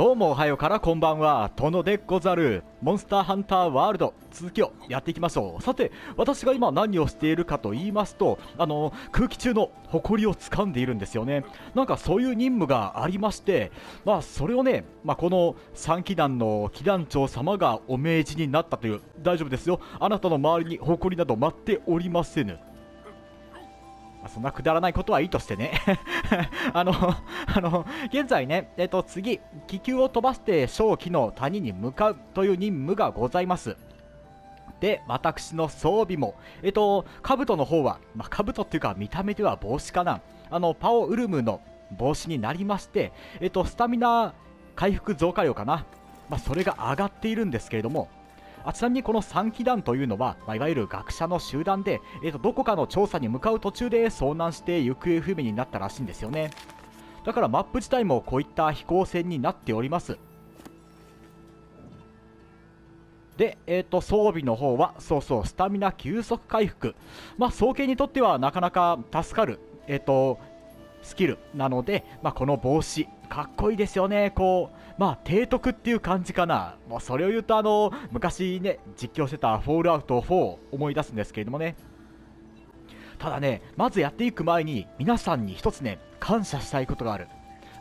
どうもおはようからこんばんは、殿でござる。モンスターハンターワールド、続きをやっていきましょう。さて、私が今何をしているかと言いますと、あの、空気中の埃を掴んでいるんですよね。なんかそういう任務がありまして、まあそれをね、まあこの3機団の機団長様がお命じになったという、大丈夫ですよ。あなたの周りに埃など舞っておりませぬ。まあ、そんなくだらないことはいいとしてね あの、あの、現在ね、えっ、と、次、気球を飛ばして正気の谷に向かうという任務がございます。で、私の装備も、えっ、と、兜の方は、まあ、兜っていうか見た目では帽子かな。あの、パオウルムの帽子になりまして、えっ、と、スタミナ回復増加量かな。まあ、それが上がっているんですけれども、あちなみにこの3機団というのは、まあ、いわゆる学者の集団で、えーと、どこかの調査に向かう途中で遭難して行方不明になったらしいんですよね。だからマップ自体もこういった飛行船になっております。で、えーと、装備の方はそうそうスタミナ急速回復。まあ双剣にとってはなかなか助かるえっ、ー、とスキルなので、まあ、この帽子。かっこいいですよねこうまあ、提督っていう感じかな。まあ、それを言うと、あの、昔ね、実況してたフォールアウト4を思い出すんですけれどもね。ただね、まずやっていく前に、皆さんに一つね、感謝したいことがある。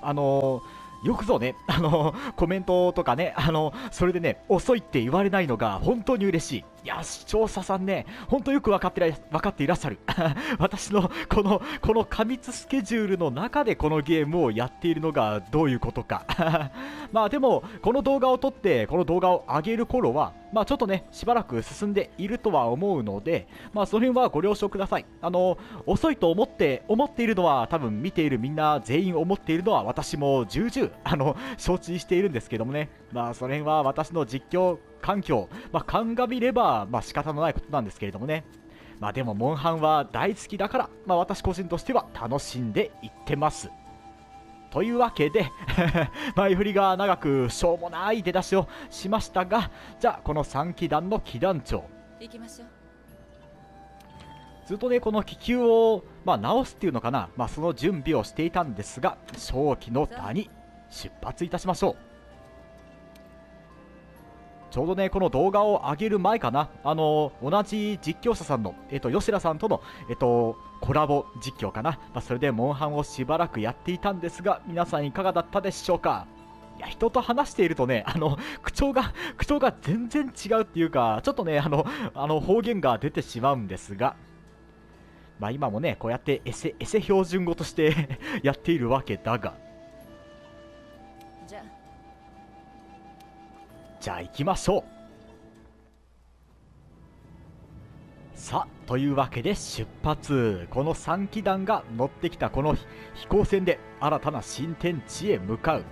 あのよくぞね、あの、コメントとかね、あの、それでね、遅いって言われないのが本当に嬉しい。いや、視聴者さんね、本当よく分かってら分かっていらっしゃる。私のこの、この過密スケジュールの中でこのゲームをやっているのがどういうことか。まあでも、この動画を撮って、この動画を上げる頃は、まあちょっとね、しばらく進んでいるとは思うので、まあその辺はご了承ください。あの、遅いと思って、思っているのは多分見ているみんな全員思っているのは私も重々、あの、承知しているんですけどもね。まあその辺は私の実況環境、まあ鑑みれば、まあ仕方のないことなんですけれどもね。まあでも、モンハンは大好きだから、まあ私個人としては楽しんでいってます。というわけで 前振りが長くしょうもない出だしをしましたがじゃあこの3機団の機団長。行きましょう。ずっとねこの気球を、まあ、直すっていうのかな、まあ、その準備をしていたんですが正気の谷出発いたしましょうちょうどね、この動画を上げる前かな、あの同じ実況者さんの、えっと、吉田さんとの、えっと、コラボ実況かな、まあ、それでモンハンをしばらくやっていたんですが、皆さんいかがだったでしょうか？いや、人と話しているとね、あの、口調が、口調が全然違うっていうか、ちょっとね、あの、あの方言が出てしまうんですが、まあ今もね、こうやってエセ、エセ標準語として やっているわけだが、じゃあ行きましょう。さあというわけで出発。この3機団が乗ってきたこの飛行船で新たな新天地へ向かう。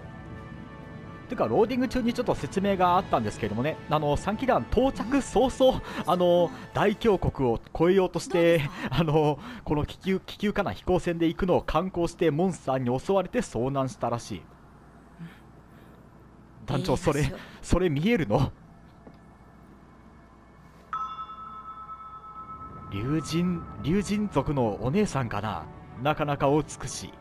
てかローディング中にちょっと説明があったんですけどもね。あの3機団到着早々あの大峡谷を越えようとしてあのこの気球気球かな飛行船で行くのを観光してモンスターに襲われて遭難したらしい。団長それそれ見えるの？竜神竜神族のお姉さんかな？なかなかお美しい。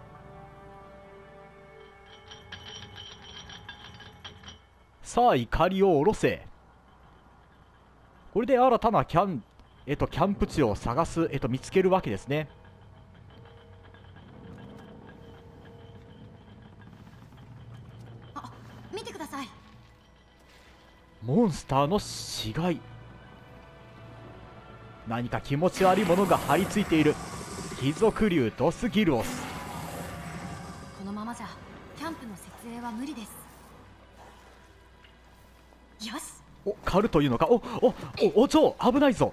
さあ怒りを下ろせ。これで新たなキャンえっとキャンプ地を探すえっと見つけるわけですねモンスターの死骸。何か気持ち悪いものが張り付いている。貴族竜ドスギルオス。このままじゃキャンプの設営は無理です。よし。お狩るというのか？おおおお蝶危ないぞ。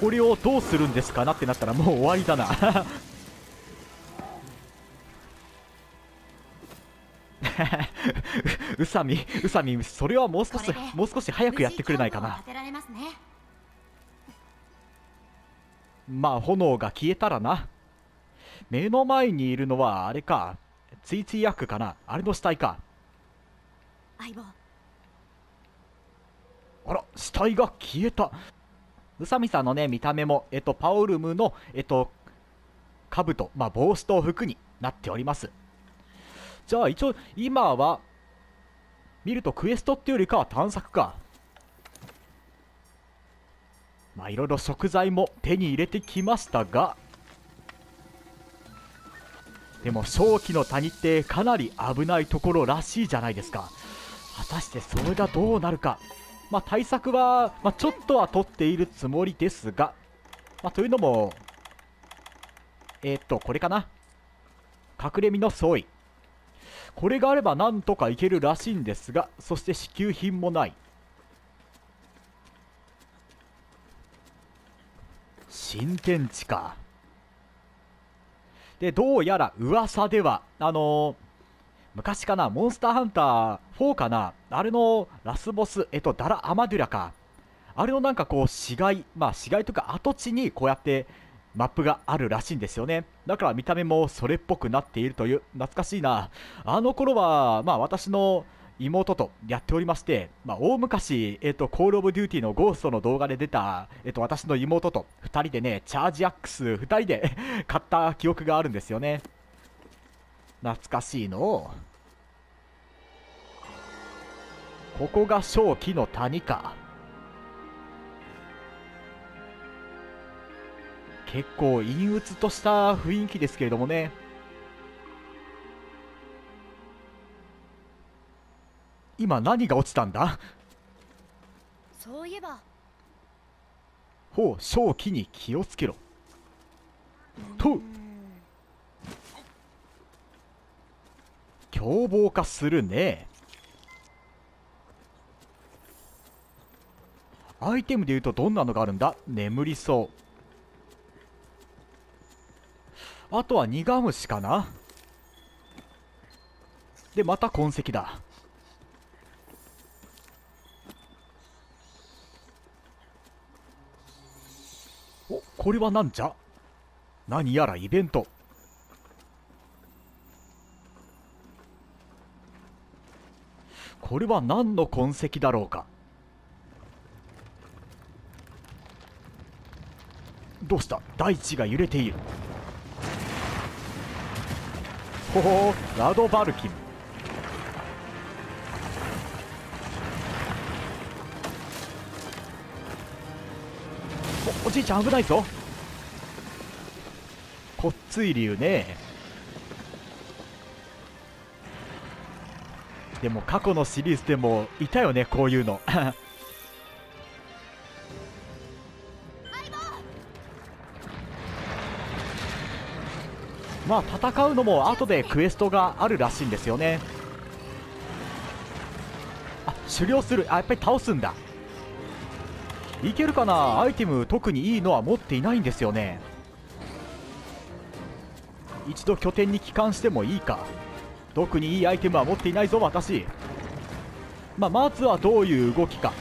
これをどうするんですかなってなったらもう終わりだな宇佐美宇佐美それはもう少しもう少し早くやってくれないかな。まあ炎が消えたらな。目の前にいるのはあれか。ついついヤかな。あれの死体か。あら死体が消えた。宇佐美さんのね見た目もえっとパオルムのえっと兜、まあ、帽子と服になっております。じゃあ一応今は見るとクエストっていうよりかは探索か。まあいろいろ食材も手に入れてきましたが。でも正気の谷ってかなり危ないところらしいじゃないですか。果たしてそれがどうなるか。まあ対策は、まあ、ちょっとは取っているつもりですが、まあ、というのもえー、っとこれかな。隠れ身の総意これがあればなんとかいけるらしいんですがそして支給品もない。新天地か。でどうやら噂ではあのー、昔かなモンスターハンター4かなあれのラスボスえっとダラ・アマデュラか。あれのなんかこう市街まあ市街とか跡地にこうやってマップがあるらしいんですよねだから見た目もそれっぽくなっているという懐かしいなあの頃はまあ私の妹とやっておりまして、まあ、大昔、えっ、と、コールオブデューティーのゴーストの動画で出た、えっ、と、私の妹と2人でね、チャージアックス2人で 買った記憶があるんですよね。懐かしいのここが正気の谷か。結構陰鬱とした雰囲気ですけれどもね。今何が落ちたんだ？そういえば。ほう正気に気をつけろ。と。凶暴化するね。アイテムでいうとどんなのがあるんだ？眠りそうあとは苦虫かな。でまた痕跡だ。おこれは何じゃ？何やらイベント。これは何の痕跡だろうか。どうした？大地が揺れている。ほほラドバルキン。おおじいちゃん危ないぞ。こっつい竜ね。でも過去のシリーズでもいたよねこういうの。まあ戦うのも後でクエストがあるらしいんですよね。あ狩猟する。あやっぱり倒すんだ。いけるかな？アイテム特にいいのは持っていないんですよね。一度拠点に帰還してもいいか。特にいいアイテムは持っていないぞ私。まあ、まずはどういう動きか。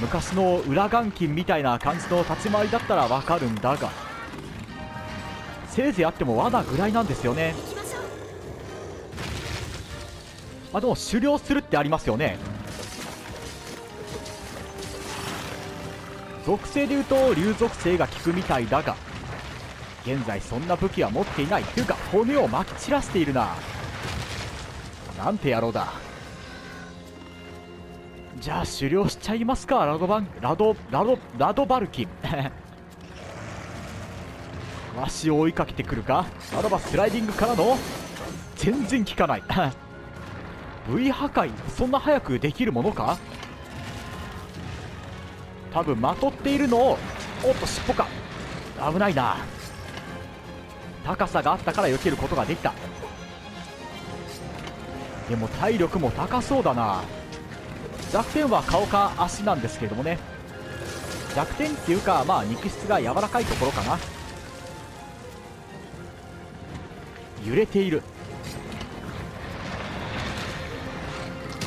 昔の裏眼筋みたいな感じの立ち回りだったらわかるんだがせいぜいあっても罠ぐらいなんですよね。あでも狩猟するってありますよね。属性でいうと竜属性が効くみたいだが現在そんな武器は持っていない。というか骨をまき散らしているな。なんて野郎だ。じゃあ狩猟しちゃいますか。ラドバンラドラドラドバルキン。わしを追いかけてくるか。ならばスライディングからの。全然効かない。V 破壊そんな早くできるものか？多分まとっているのをおっと尻尾か。危ないな。高さがあったから避けることができた。でも体力も高そうだな弱点は顔か足なんですけれどもね。弱点っていうかまあ肉質が柔らかいところかな。揺れている。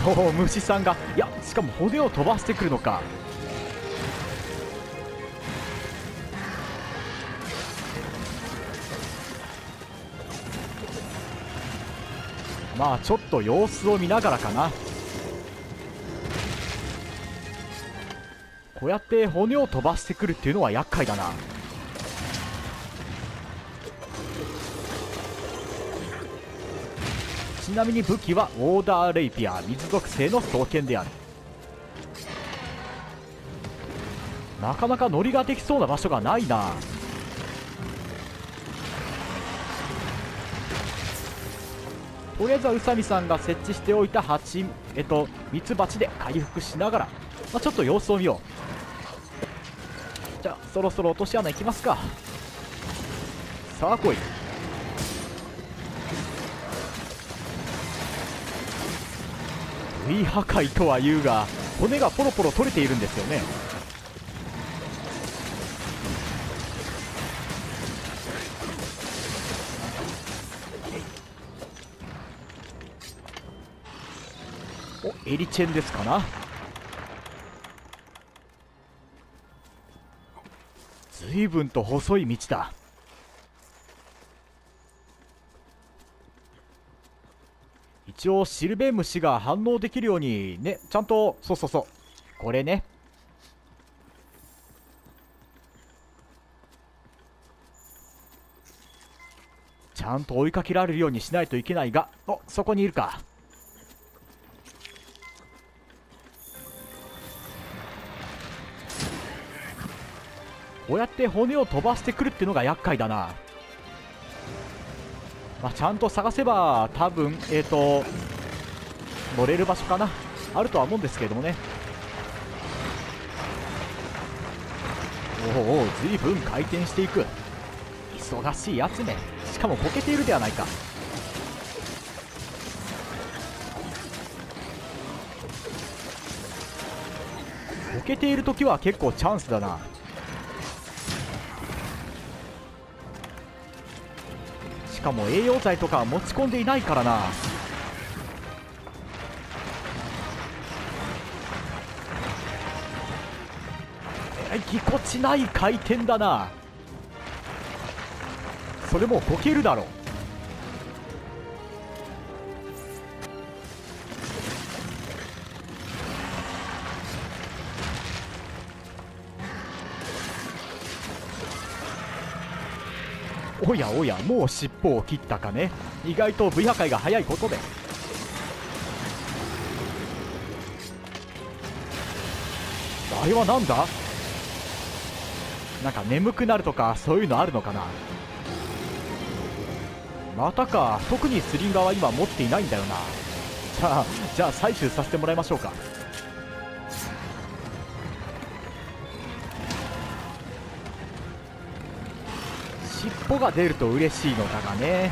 おお虫さんが。いやしかも骨を飛ばしてくるのか。まあちょっと様子を見ながらかな。こうやって骨を飛ばしてくるっていうのは厄介だな。ちなみに武器はオーダーレイピア水属性の双剣である。なかなかノリができそうな場所がないな。とりあえずは宇佐美さんが設置しておいた蜂えっとミツバチで回復しながら、まあ、ちょっと様子を見よう。じゃあそろそろ落とし穴いきますか。さあ来い。V 破壊とは言うが骨がポロポロ取れているんですよね。おエリチェンですかな。随分と細い道だ。一応シルベムシが反応できるようにねちゃんとそうそうそう。これね。ちゃんと追いかけられるようにしないといけないがおそこにいるか。こうやって骨を飛ばしてくるっていうのが厄介だな。まあ、ちゃんと探せば多分えっ、ー、と乗れる場所かな。あるとは思うんですけれどもね。おおずいぶん回転していく。忙しいやつめ。しかもボケているではないか。ボケている時は結構チャンスだな。しかも栄養剤とか持ち込んでいないからな。えぎこちない回転だな。それもこけるだろ。うおやおやもう尻尾を切ったかね。意外と V 破壊が早いことで。あれはなんだ？なんか眠くなるとかそういうのあるのかな？またか特にスリンガーは今持っていないんだよな。じゃあじゃあ採取させてもらいましょうか。尻尾が出ると嬉しいのだがね。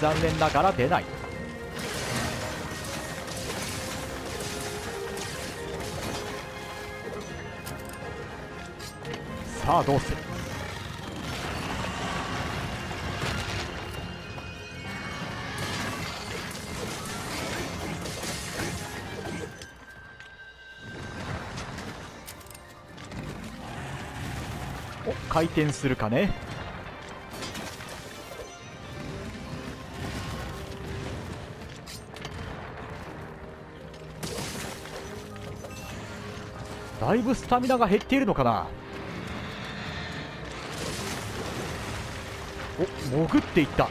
残念ながら出ない。さあどうする？お回転するかね。だいぶスタミナが減っているのかな？お潜っていった。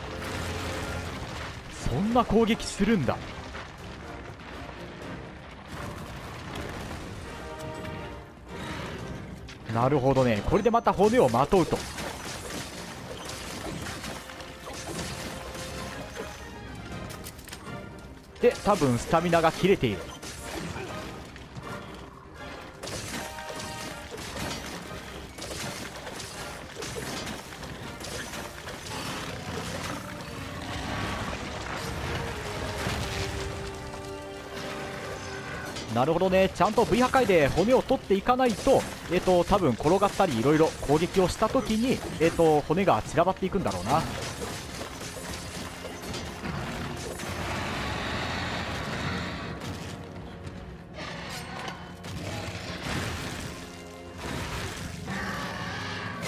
そんな攻撃するんだ。なるほどね。これでまた骨をまとうと。で多分スタミナが切れている。なるほどね。ちゃんと V 破壊で骨を取っていかないとえっ、ー、と多分転がったりいろいろ攻撃をした時にえっ、ー、と骨が散らばっていくんだろうな。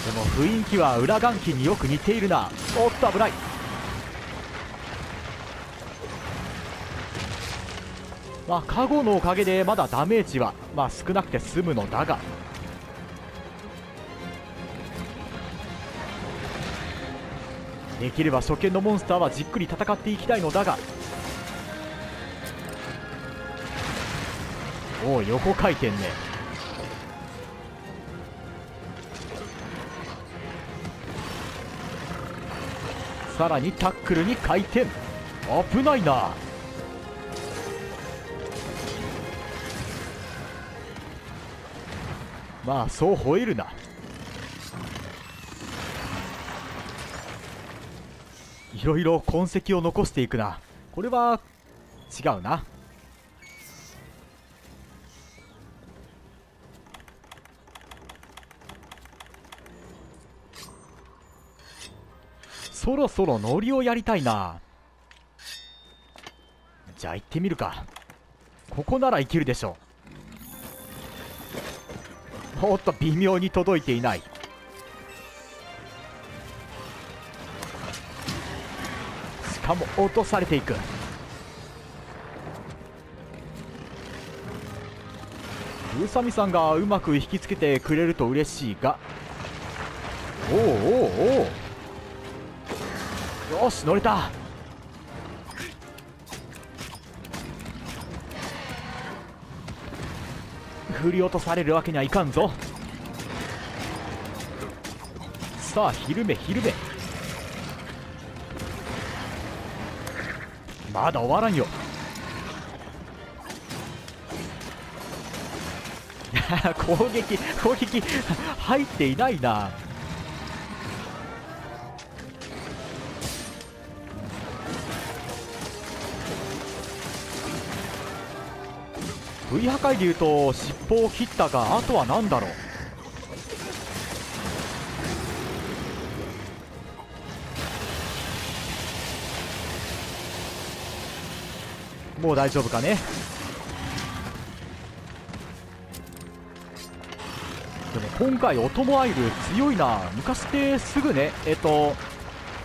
でも雰囲気は裏眼器によく似ているな。おっと危ない。まあカゴのおかげでまだダメージは、まあ、少なくて済むのだが。できれば初見のモンスターはじっくり戦っていきたいのだが。おお横回転ね。さらにタックルに回転。危ないな。まあそう吠えるな。いろいろ痕跡を残していくな。これは違うな。そろそろノリをやりたいな。じゃあ行ってみるか。ここならいけるでしょう。おっと微妙に届いていない。しかも落とされていく。宇佐美さんがうまく引きつけてくれると嬉しいが。おおおおおよし乗れた。振り落とされるわけにはいかんぞ。さあ昼目昼目まだ終わらんよ。攻撃攻撃入っていないな。V 破壊でいうと尻尾を切ったがあとは何だろう？もう大丈夫かね？でも今回オトモアイル強いな。昔ってすぐね。えっと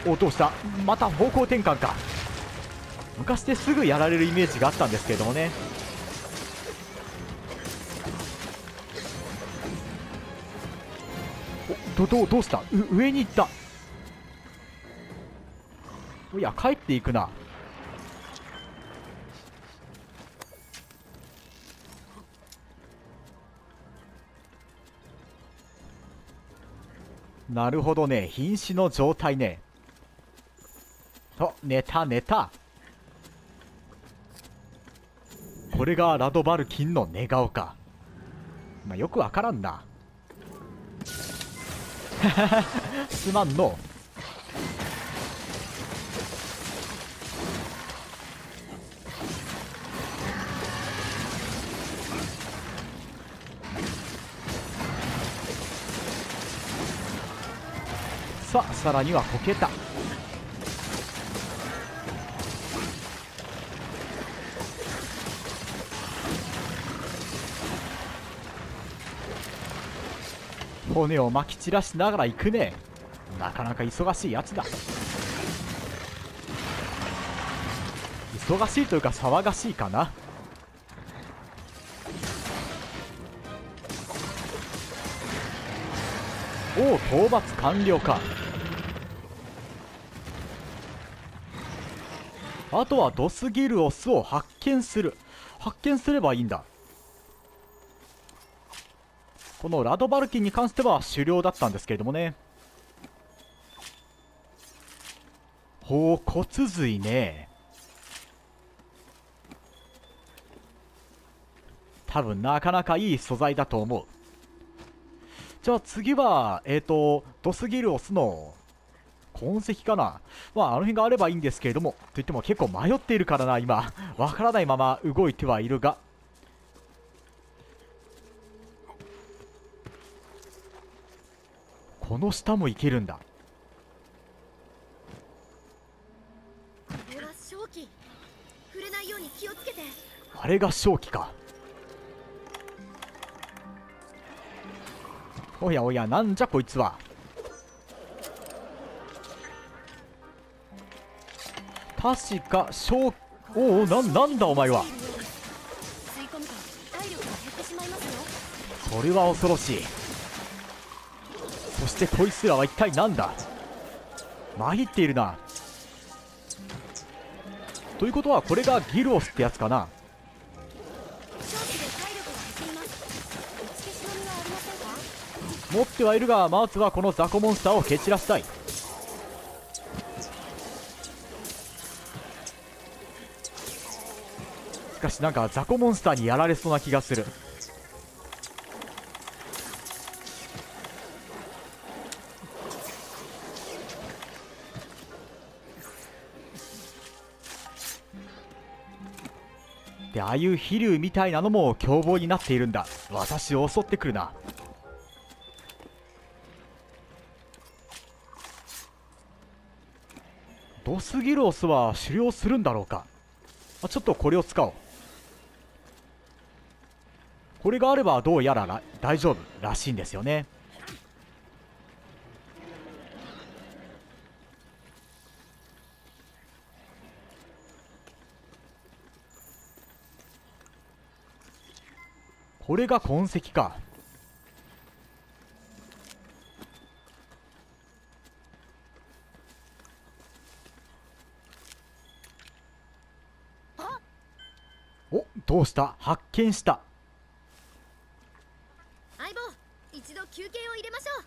おどうした？また方向転換か。昔ってすぐやられるイメージがあったんですけどもね。どどうどうした？上に行った。おや帰っていくな。なるほどね。瀕死の状態ね。と寝た寝た。これがラドバルキンの寝顔か。まあよくわからんな。すまんの。さあさらにはこけた。骨をまき散らしながら行くね。なかなか忙しいやつだ。忙しいというか騒がしいかな。おお討伐完了か。あとはドスギルオスを発見する。発見すればいいんだ。このラドバルキンに関しては狩猟だったんですけれどもね。ほう骨髄ね。多分なかなかいい素材だと思う。じゃあ次はえっ、ー、とドスギルオスの痕跡かな。まああの辺があればいいんですけれどもといっても結構迷っているからな今。わからないまま動いてはいるが。この下もいけるんだ。あれが正気か。おやおやなんじゃこいつは。確か正おおななんだお前は。それは恐ろしい。そしてこいつらは一体何だ？参っているな。ということはこれがギルオスってやつかな？持ってはいるがまずはこの雑魚モンスターを蹴散らしたい。しかしなんか雑魚モンスターにやられそうな気がする。でああいう飛竜みたいなのも凶暴になっているんだ。私を襲ってくるな。ドスギロスは狩猟するんだろうか。あちょっとこれを使おう。これがあればどうやら大丈夫らしいんですよね。これが痕跡か。おどうした？発見した。相棒一度休憩を入れましょう。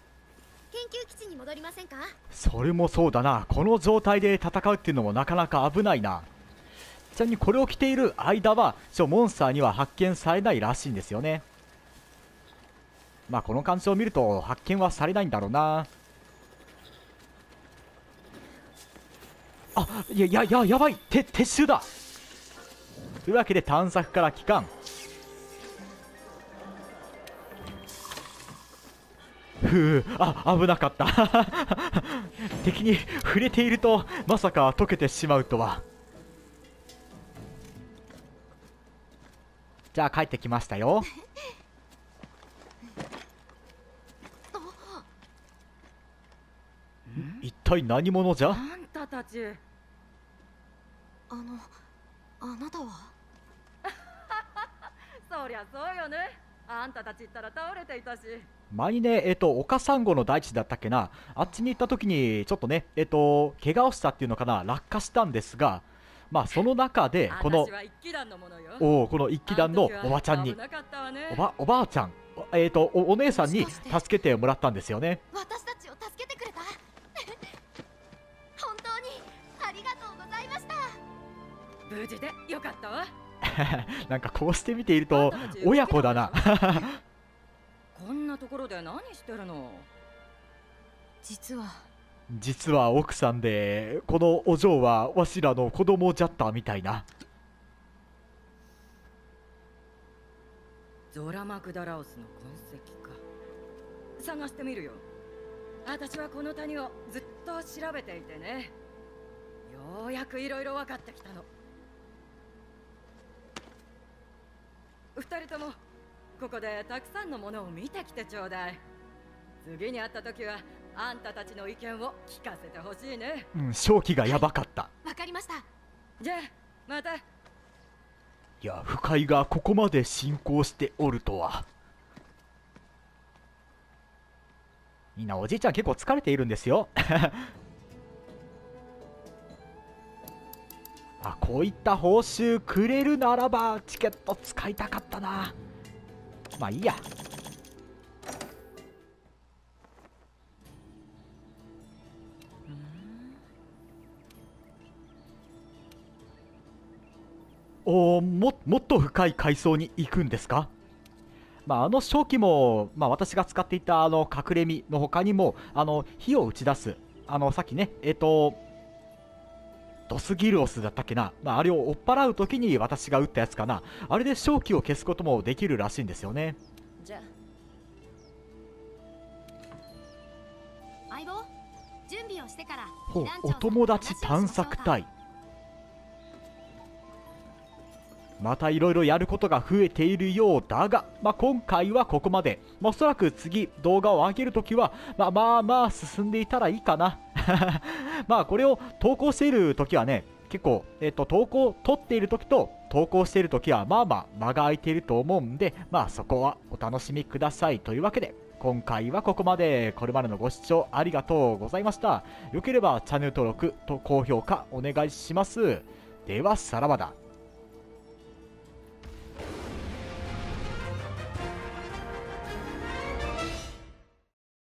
研究基地に戻りませんか？それもそうだな。この状態で戦うっていうのもなかなか危ないなちなみにこれを着ている間はモンスターには発見されないらしいんですよね。まあこの感じを見ると発見はされないんだろうな。あいやいやいややばい。て撤収だ。というわけで探索から帰還。ふうあ危なかった。敵に触れているとまさか溶けてしまうとは。じゃあ帰ってきましたよ。一体何者じゃ？あんたたち。あのあなたは？そりゃそうよね。あんたたちったら倒れていたし。前にね、えっ、と、岡サンゴの大地だったっけな、あっちに行った時に、ちょっとね、えっ、と、怪我をしたっていうのかな、落下したんですが、まあ、その中で、この私、は一騎団のものよ。おおこの一騎団のおばちゃんに危、なかったわね。おば、おばあちゃん、おえっ、とお、お姉さんに助けてもらったんですよね。私たちを助けてくれた？本当にありがとうございました。無事でよかったわ。なんかこうして見ていると親子だな。こんなところで何してるの？実は実は奥さんでこのお嬢はわしらの子供じゃったみたいな。ゾラマクダラオスの痕跡か。探してみるよ。私はこの谷をずっと調べていてね。ようやくいろいろ分かってきたの。二人ともここでたくさんのものを見てきてちょうだい。次に会った時はあんたたちの意見を聞かせてほしいね。うん正気がやばかった。わかりました。じゃあまた。いや腐海がここまで進行しておるとは。みんなおじいちゃん結構疲れているんですよ。あこういった報酬くれるならばチケット使いたかったな。まあいいやおーももっと深い階層に行くんですか？まあ、あの正気も、まあ、私が使っていたあの隠れ身の他にもあの火を打ち出す。あのさっきねえっ、とドスギルオスだったっけな、まあ、あれを追っ払う時に私が撃ったやつかな？あれで正気を消すこともできるらしいんですよね。じゃあ。相棒準備をしてからお友達探索隊またいろいろやることが増えているようだが、まあ、今回はここまで、まあ、おそらく次動画を上げるときは、まあ、まあまあ進んでいたらいいかな。まあこれを投稿しているときはね結構、えっと投稿を撮っている時と投稿している時はまあまあ間が空いていると思うんでまあそこはお楽しみください。というわけで今回はここまで。これまでのご視聴ありがとうございました。よければチャンネル登録と高評価お願いします。ではさらばだ。